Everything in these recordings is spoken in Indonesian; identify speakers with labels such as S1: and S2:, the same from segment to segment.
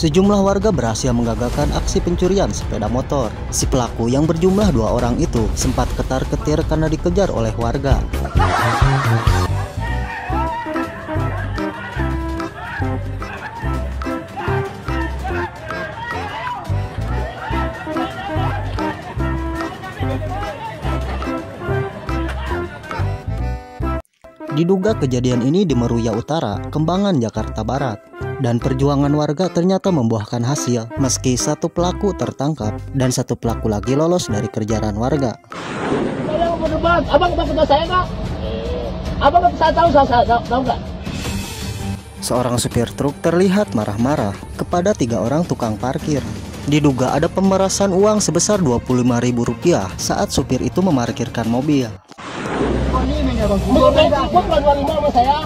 S1: Sejumlah warga berhasil menggagalkan aksi pencurian sepeda motor. Si pelaku yang berjumlah dua orang itu sempat ketar-ketir karena dikejar oleh warga. Diduga kejadian ini di Meruya Utara, Kembangan, Jakarta Barat. Dan perjuangan warga ternyata membuahkan hasil, meski satu pelaku tertangkap dan satu pelaku lagi lolos dari kerjaan warga.
S2: Abang kenal saya nggak? Abang saya tahu, saya, saya tahu, tahu nggak?
S1: Seorang supir truk terlihat marah-marah kepada tiga orang tukang parkir. Diduga ada pemerasan uang sebesar Rp25.000 saat supir itu memarkirkan mobil.
S2: Mengenai gua bukan 25 sama saya.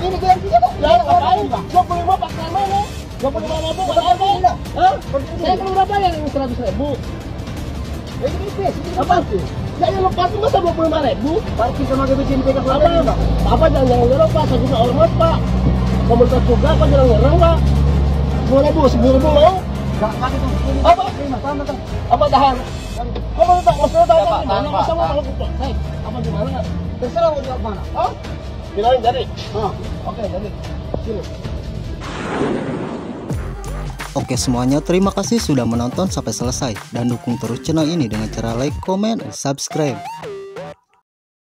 S2: Ini kok. Ya, ngapain? 25 pakai mana? 25 ribu buat apa? Hah? Saya perlu berapa yang 100 ribu? Apa sih? Yang lepas itu masa 25 ribu?
S3: Parkir sama kebisin PK
S2: Apa? Apa jangan jangan nyerang pak? Saya juga ormas pak. Komunitas juga apa jangan nyerang pak? 10 ribu, 10 ribu mau? Apa? Apa tahan? Kamu? Mana masalah kalau kita? Apa gimana?
S3: Terserah mau jawab mana.
S2: Hah? Bilangin jadi.
S3: Ah.
S2: Oke, jadi. Sini.
S1: Oke semuanya, terima kasih sudah menonton sampai selesai dan dukung terus channel ini dengan cara like, comment, dan subscribe.